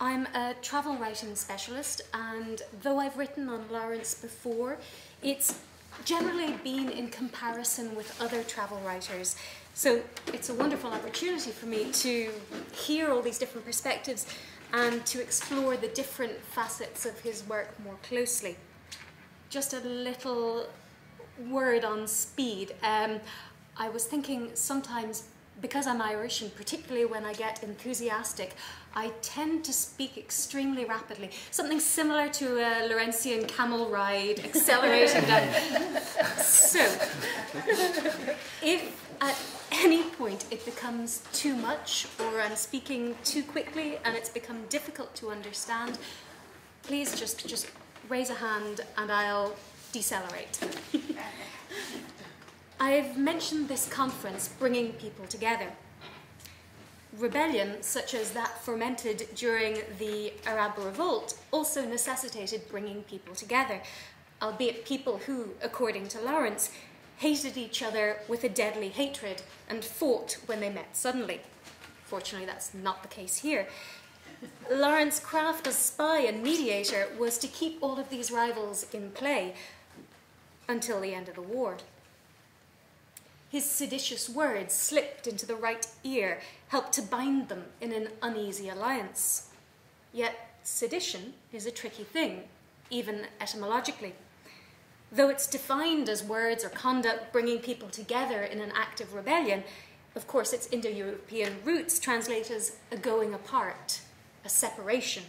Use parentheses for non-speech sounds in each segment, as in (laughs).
I'm a travel writing specialist, and though I've written on Lawrence before, it's generally been in comparison with other travel writers. So it's a wonderful opportunity for me to hear all these different perspectives and to explore the different facets of his work more closely. Just a little word on speed. Um, I was thinking sometimes because I'm Irish, and particularly when I get enthusiastic, I tend to speak extremely rapidly. Something similar to a Lawrencian camel ride, accelerating (laughs) down. so, if at any point it becomes too much, or I'm speaking too quickly and it's become difficult to understand, please just, just raise a hand and I'll decelerate. (laughs) I've mentioned this conference bringing people together. Rebellion, such as that fomented during the Arab Revolt, also necessitated bringing people together, albeit people who, according to Lawrence, hated each other with a deadly hatred and fought when they met suddenly. Fortunately, that's not the case here. Lawrence's craft as spy and mediator was to keep all of these rivals in play until the end of the war. His seditious words slipped into the right ear, helped to bind them in an uneasy alliance. Yet sedition is a tricky thing, even etymologically. Though it's defined as words or conduct bringing people together in an act of rebellion, of course, its Indo European roots translate as a going apart, a separation.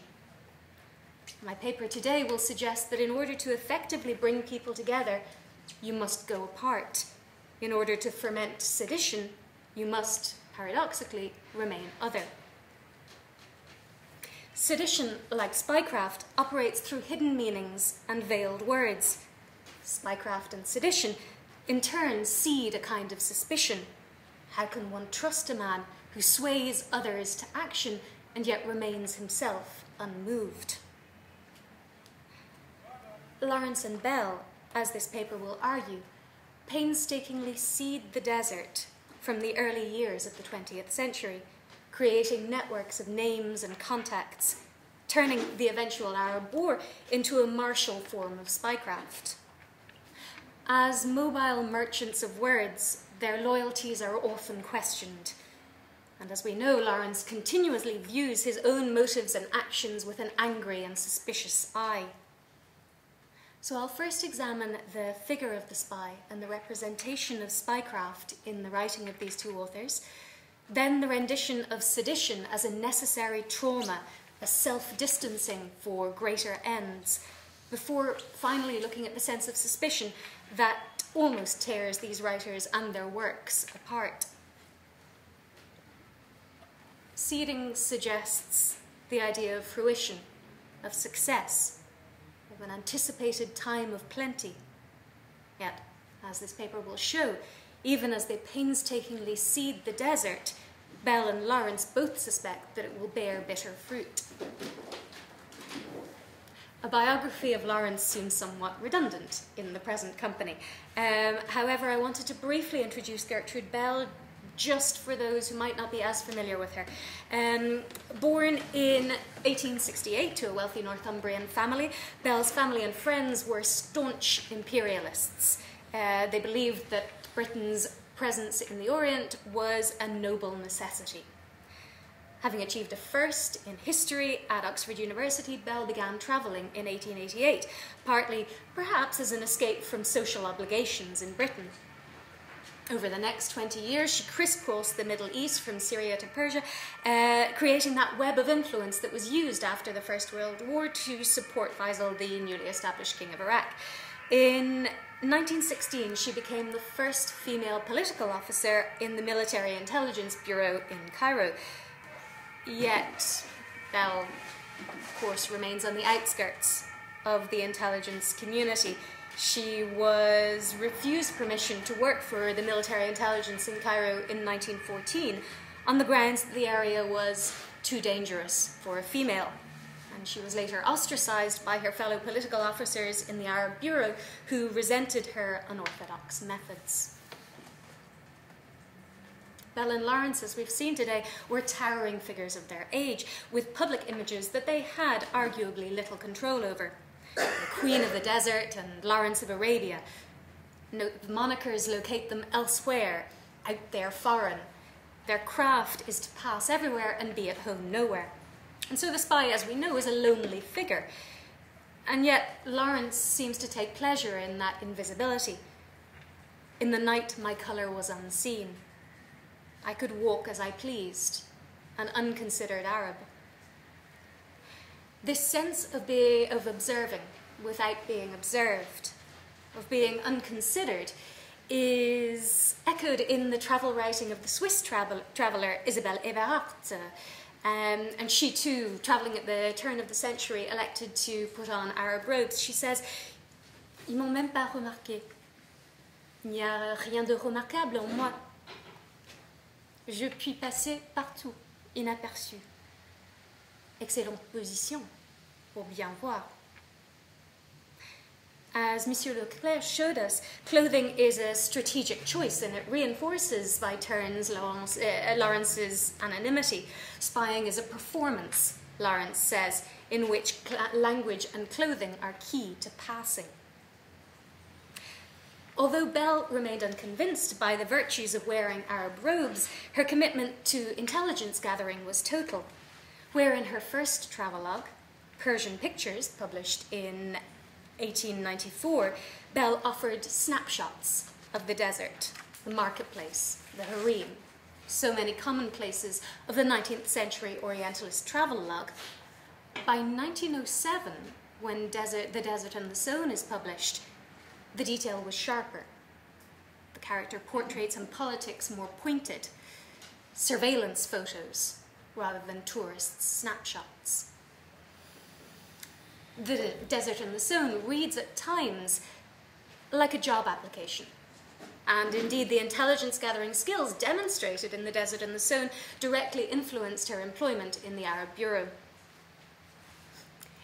My paper today will suggest that in order to effectively bring people together, you must go apart in order to ferment sedition, you must, paradoxically, remain other. Sedition, like spycraft, operates through hidden meanings and veiled words. Spycraft and sedition, in turn, seed a kind of suspicion. How can one trust a man who sways others to action and yet remains himself unmoved? Lawrence and Bell, as this paper will argue, painstakingly seed the desert from the early years of the 20th century, creating networks of names and contacts, turning the eventual Arab War into a martial form of spycraft. As mobile merchants of words, their loyalties are often questioned. And as we know, Lawrence continuously views his own motives and actions with an angry and suspicious eye. So I'll first examine the figure of the spy and the representation of spycraft in the writing of these two authors, then the rendition of sedition as a necessary trauma, a self-distancing for greater ends, before finally looking at the sense of suspicion that almost tears these writers and their works apart. Seeding suggests the idea of fruition, of success, of an anticipated time of plenty. Yet, as this paper will show, even as they painstakingly seed the desert, Bell and Lawrence both suspect that it will bear bitter fruit. A biography of Lawrence seems somewhat redundant in the present company. Um, however, I wanted to briefly introduce Gertrude Bell just for those who might not be as familiar with her. Um, born in 1868 to a wealthy Northumbrian family, Bell's family and friends were staunch imperialists. Uh, they believed that Britain's presence in the Orient was a noble necessity. Having achieved a first in history at Oxford University, Bell began travelling in 1888, partly perhaps as an escape from social obligations in Britain. Over the next 20 years, she crisscrossed the Middle East from Syria to Persia, uh, creating that web of influence that was used after the First World War to support Faisal, the newly established king of Iraq. In 1916, she became the first female political officer in the Military Intelligence Bureau in Cairo. Yet, Bell, of course, remains on the outskirts of the intelligence community she was refused permission to work for the military intelligence in Cairo in 1914 on the grounds that the area was too dangerous for a female. And she was later ostracized by her fellow political officers in the Arab Bureau who resented her unorthodox methods. Bell and Lawrence, as we've seen today, were towering figures of their age, with public images that they had arguably little control over. Queen of the Desert and Lawrence of Arabia. No, the monikers locate them elsewhere, out there foreign. Their craft is to pass everywhere and be at home nowhere. And so the spy, as we know, is a lonely figure. And yet Lawrence seems to take pleasure in that invisibility. In the night, my colour was unseen. I could walk as I pleased, an unconsidered Arab. This sense of, being, of observing without being observed, of being unconsidered, is echoed in the travel writing of the Swiss travel, traveller Isabelle Eberhardt. Um, and she too, travelling at the turn of the century, elected to put on Arab robes. She says, Ils m'ont même pas remarqué. Il n'y a rien de remarquable en moi. Je puis passer partout, inaperçu. Excellente position bien voir. As Monsieur Leclerc showed us, clothing is a strategic choice and it reinforces by turns uh, Lawrence's anonymity. Spying is a performance, Lawrence says, in which language and clothing are key to passing. Although Bell remained unconvinced by the virtues of wearing Arab robes, her commitment to intelligence gathering was total. Where in her first travelogue, Persian Pictures, published in 1894, Bell offered snapshots of the desert, the marketplace, the harem, so many commonplaces of the 19th century Orientalist travelogue. By 1907, when desert, The Desert and the Sown is published, the detail was sharper, the character portraits and politics more pointed, surveillance photos rather than tourist snapshots. The Desert and the Sown reads at times like a job application. And indeed, the intelligence gathering skills demonstrated in the Desert and the Sown directly influenced her employment in the Arab Bureau.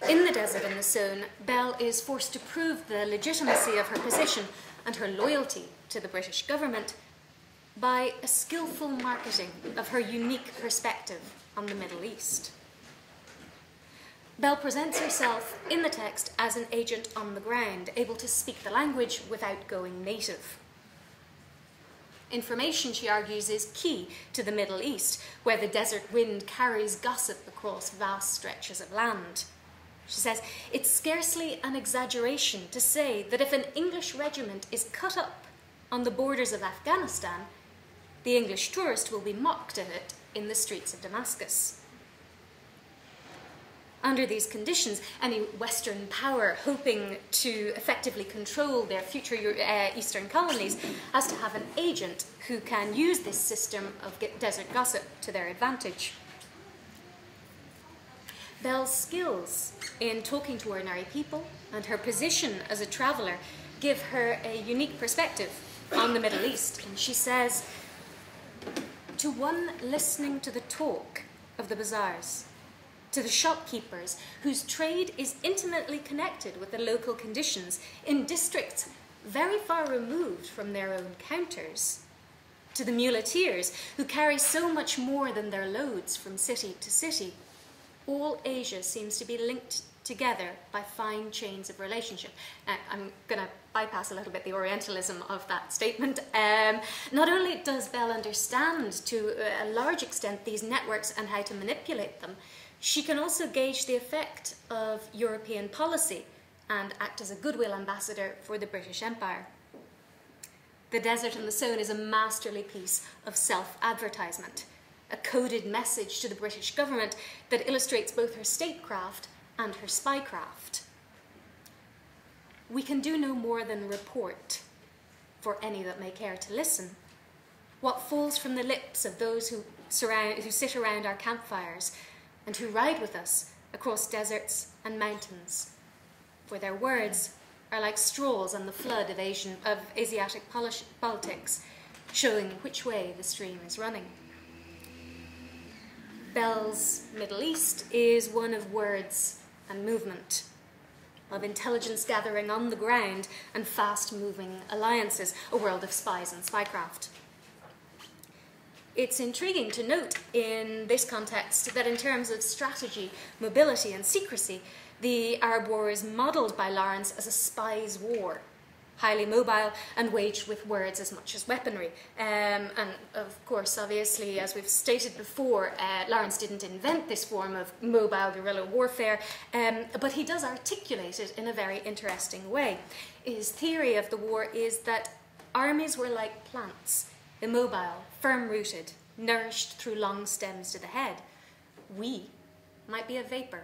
In the desert and the sown, Bell is forced to prove the legitimacy of her position and her loyalty to the British government by a skillful marketing of her unique perspective on the Middle East. Bell presents herself in the text as an agent on the ground, able to speak the language without going native. Information, she argues, is key to the Middle East, where the desert wind carries gossip across vast stretches of land. She says, It's scarcely an exaggeration to say that if an English regiment is cut up on the borders of Afghanistan, the English tourist will be mocked at it in the streets of Damascus. Under these conditions, any Western power hoping to effectively control their future uh, Eastern colonies has to have an agent who can use this system of desert gossip to their advantage. Bell's skills in talking to ordinary people and her position as a traveller give her a unique perspective on the Middle East. And she says, To one listening to the talk of the bazaars, to the shopkeepers whose trade is intimately connected with the local conditions in districts very far removed from their own counters, to the muleteers who carry so much more than their loads from city to city all Asia seems to be linked together by fine chains of relationship. Now, I'm going to bypass a little bit the Orientalism of that statement. Um, not only does Bell understand to a large extent these networks and how to manipulate them, she can also gauge the effect of European policy and act as a goodwill ambassador for the British Empire. The Desert and the Sown is a masterly piece of self advertisement a coded message to the British government that illustrates both her statecraft and her spycraft. We can do no more than report, for any that may care to listen, what falls from the lips of those who, surround, who sit around our campfires and who ride with us across deserts and mountains, for their words are like straws on the flood of, Asian, of Asiatic politics, showing which way the stream is running. Bell's Middle East is one of words and movement, of intelligence gathering on the ground and fast moving alliances, a world of spies and spycraft. It's intriguing to note in this context that in terms of strategy, mobility, and secrecy, the Arab War is modelled by Lawrence as a spy's war, highly mobile and waged with words as much as weaponry. Um, and of course, obviously, as we've stated before, uh, Lawrence didn't invent this form of mobile guerrilla warfare, um, but he does articulate it in a very interesting way. His theory of the war is that armies were like plants, immobile, firm rooted, nourished through long stems to the head. We might be a vapour,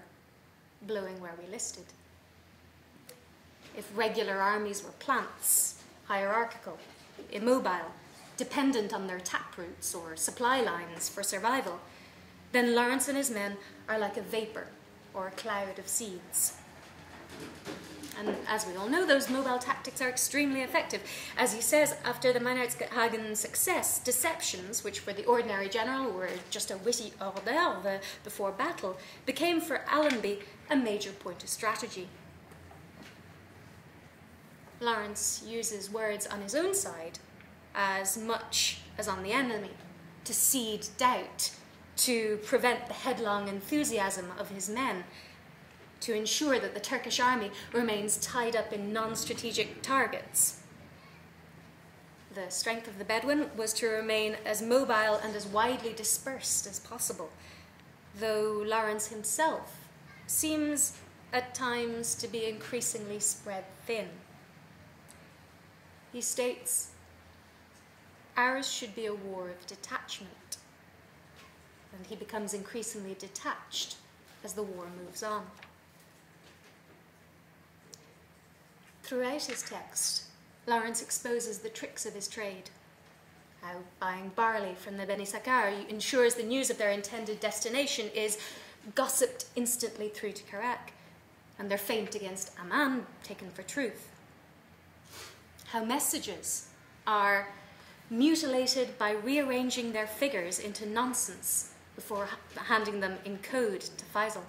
blowing where we listed. If regular armies were plants, hierarchical, immobile, dependent on their taproots or supply lines for survival, then Lawrence and his men are like a vapour or a cloud of seeds. And as we all know, those mobile tactics are extremely effective. As he says, after the Meinertzhagen success, deceptions, which for the ordinary general were just a witty hors d'oeuvre before battle, became for Allenby a major point of strategy. Lawrence uses words on his own side as much as on the enemy to seed doubt, to prevent the headlong enthusiasm of his men, to ensure that the Turkish army remains tied up in non strategic targets. The strength of the Bedouin was to remain as mobile and as widely dispersed as possible, though Lawrence himself seems at times to be increasingly spread thin. He states, Ours should be a war of detachment, and he becomes increasingly detached as the war moves on. Throughout his text, Lawrence exposes the tricks of his trade. How buying barley from the Beni Sakhr ensures the news of their intended destination is gossiped instantly through to Karak, and their feint against Amman taken for truth. How messages are mutilated by rearranging their figures into nonsense before handing them in code to Faisal.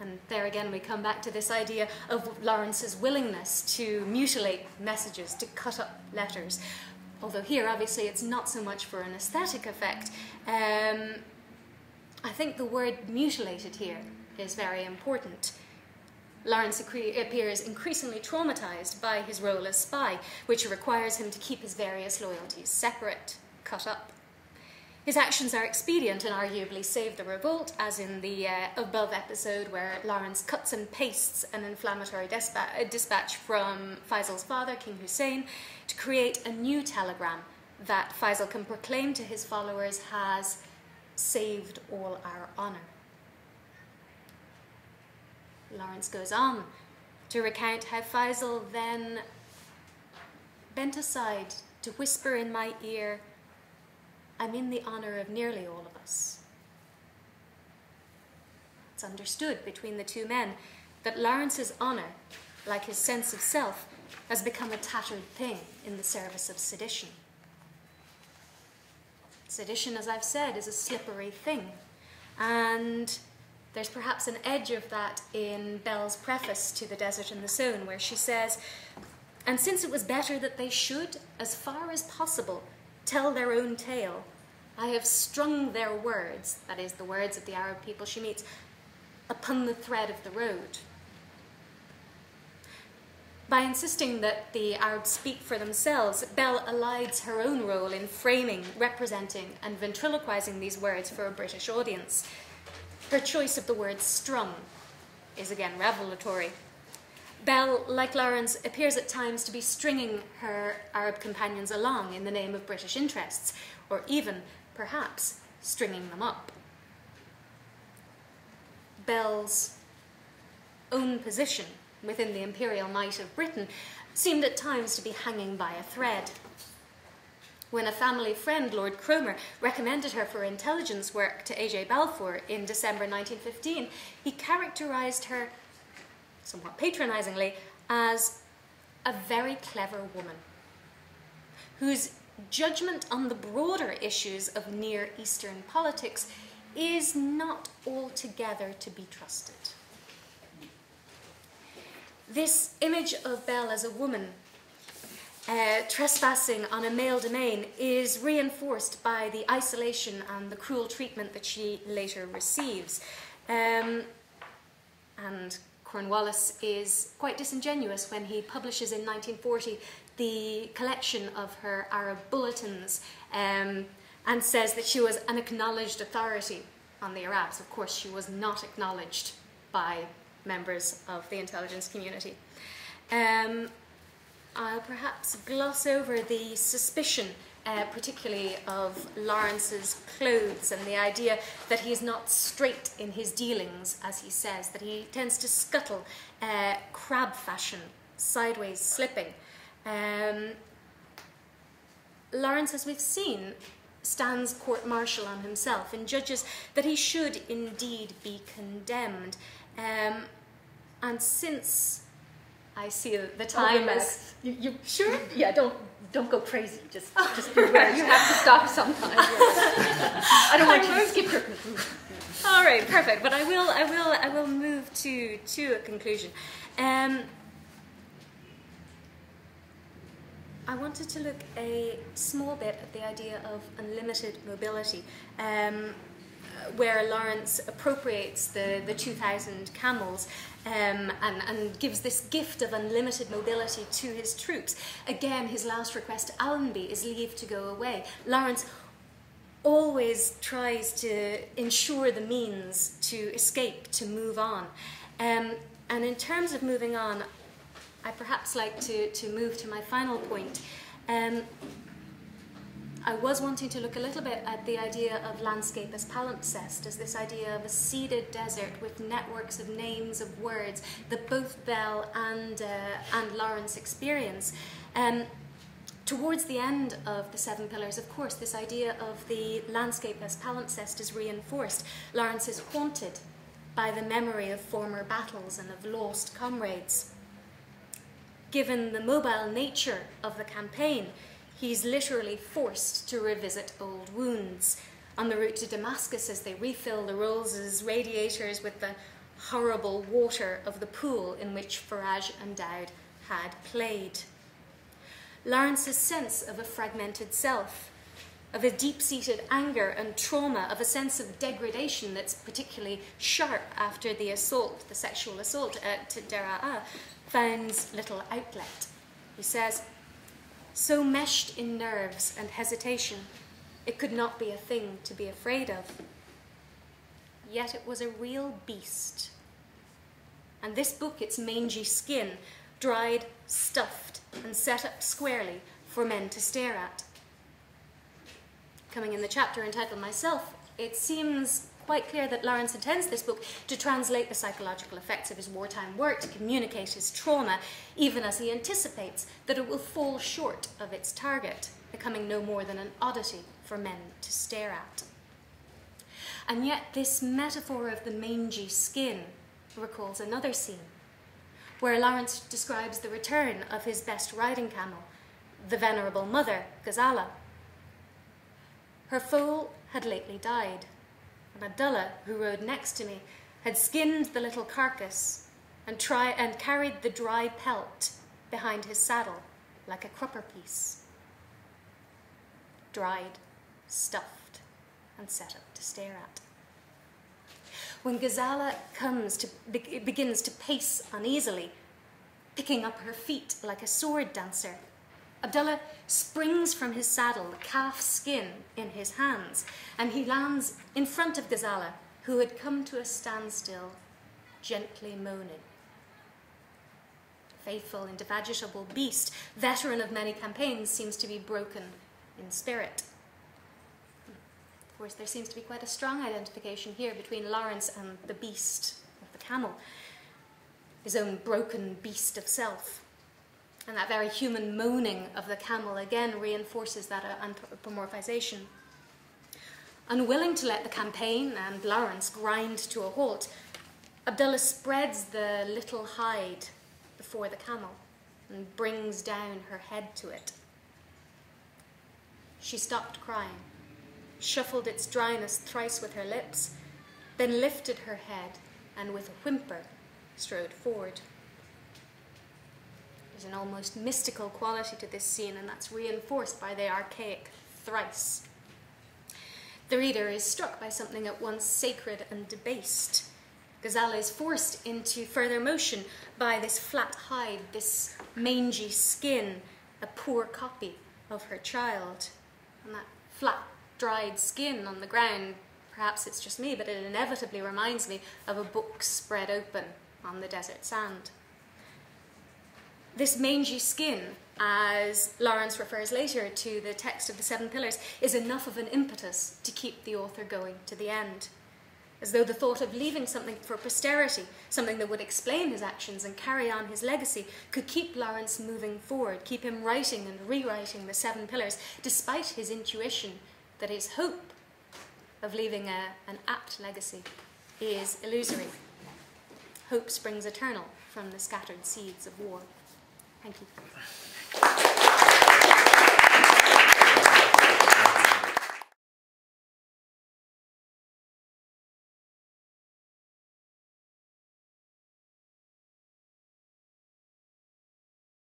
And there again, we come back to this idea of Lawrence's willingness to mutilate messages, to cut up letters. Although here, obviously, it's not so much for an aesthetic effect. Um, I think the word mutilated here is very important. Lawrence appears increasingly traumatized by his role as spy, which requires him to keep his various loyalties separate, cut up. His actions are expedient and arguably save the revolt, as in the uh, above episode where Lawrence cuts and pastes an inflammatory dispatch from Faisal's father, King Hussein, to create a new telegram that Faisal can proclaim to his followers has saved all our honour. Lawrence goes on to recount how Faisal then bent aside to whisper in my ear I'm in the honour of nearly all of us. It's understood between the two men that Lawrence's honour, like his sense of self, has become a tattered thing in the service of sedition. Sedition, as I've said, is a slippery thing. And there's perhaps an edge of that in Bell's preface to The Desert and the Sown, where she says, And since it was better that they should, as far as possible, tell their own tale. I have strung their words, that is, the words of the Arab people she meets, upon the thread of the road. By insisting that the Arabs speak for themselves, Bell elides her own role in framing, representing, and ventriloquizing these words for a British audience. Her choice of the word strung is again revelatory. Bell, like Lawrence, appears at times to be stringing her Arab companions along in the name of British interests, or even, perhaps, stringing them up. Bell's own position within the imperial might of Britain seemed at times to be hanging by a thread. When a family friend, Lord Cromer, recommended her for intelligence work to A.J. Balfour in December 1915, he characterized her somewhat patronizingly, as a very clever woman whose judgment on the broader issues of Near Eastern politics is not altogether to be trusted. This image of Bell as a woman uh, trespassing on a male domain is reinforced by the isolation and the cruel treatment that she later receives. Um, and Cornwallis is quite disingenuous when he publishes in 1940 the collection of her Arab bulletins um, and says that she was an acknowledged authority on the Arabs. Of course, she was not acknowledged by members of the intelligence community. Um, I'll perhaps gloss over the suspicion, uh, particularly of Lawrence's clothes and the idea that he is not straight in his dealings, as he says, that he tends to scuttle uh, crab fashion, sideways slipping. Um, Lawrence, as we've seen, stands court martial on himself and judges that he should indeed be condemned. Um, and since I see the time is you, you sure? Yeah, don't don't go crazy. Just just be aware. You have to stop sometimes. (laughs) I don't want you to skip your conclusion. All right, perfect. But I will I will I will move to to a conclusion. Um, I wanted to look a small bit at the idea of unlimited mobility, um, where Lawrence appropriates the, the 2,000 camels um, and, and gives this gift of unlimited mobility to his troops. Again, his last request to Allenby is leave to go away. Lawrence always tries to ensure the means to escape, to move on. Um, and in terms of moving on, I perhaps like to, to move to my final point. Um, I was wanting to look a little bit at the idea of landscape as palimpsest, as this idea of a seeded desert with networks of names of words that both Bell and, uh, and Lawrence experience. Um, towards the end of the Seven Pillars, of course, this idea of the landscape as palimpsest is reinforced. Lawrence is haunted by the memory of former battles and of lost comrades given the mobile nature of the campaign, he's literally forced to revisit old wounds. On the route to Damascus, as they refill the Rolls's radiators with the horrible water of the pool in which Farraj and Daud had played. Lawrence's sense of a fragmented self, of a deep seated anger and trauma, of a sense of degradation that's particularly sharp after the assault, the sexual assault at Dera'a, finds little outlet. He says, so meshed in nerves and hesitation, it could not be a thing to be afraid of. Yet it was a real beast. And this book, its mangy skin, dried, stuffed, and set up squarely for men to stare at. Coming in the chapter entitled Myself, it seems quite clear that Lawrence intends this book to translate the psychological effects of his wartime work, to communicate his trauma, even as he anticipates that it will fall short of its target, becoming no more than an oddity for men to stare at. And yet, this metaphor of the mangy skin recalls another scene, where Lawrence describes the return of his best riding camel, the venerable mother, Ghazala. Her foal had lately died Abdullah, who rode next to me, had skinned the little carcass and, and carried the dry pelt behind his saddle like a crupper piece. Dried, stuffed, and set up to stare at. When Ghazala comes to, be, begins to pace uneasily, picking up her feet like a sword dancer, Abdullah springs from his saddle, calf skin in his hands, and he lands in front of Ghazala, who had come to a standstill, gently moaning. Faithful, indefatigable beast, veteran of many campaigns, seems to be broken in spirit. Of course, there seems to be quite a strong identification here between Lawrence and the beast of the camel, his own broken beast of self. And that very human moaning of the camel again reinforces that uh, anthropomorphization. Unwilling to let the campaign and Lawrence grind to a halt, Abdullah spreads the little hide before the camel and brings down her head to it. She stopped crying, shuffled its dryness thrice with her lips, then lifted her head and with a whimper strode forward. There's an almost mystical quality to this scene, and that's reinforced by the archaic thrice. The reader is struck by something at once sacred and debased. Ghazala is forced into further motion by this flat hide, this mangy skin, a poor copy of her child. And that flat, dried skin on the ground, perhaps it's just me, but it inevitably reminds me of a book spread open on the desert sand. This mangy skin, as Lawrence refers later to the text of the Seven Pillars, is enough of an impetus to keep the author going to the end as though the thought of leaving something for posterity, something that would explain his actions and carry on his legacy, could keep Lawrence moving forward, keep him writing and rewriting the seven pillars, despite his intuition that his hope of leaving a, an apt legacy is illusory. Hope springs eternal from the scattered seeds of war. Thank you.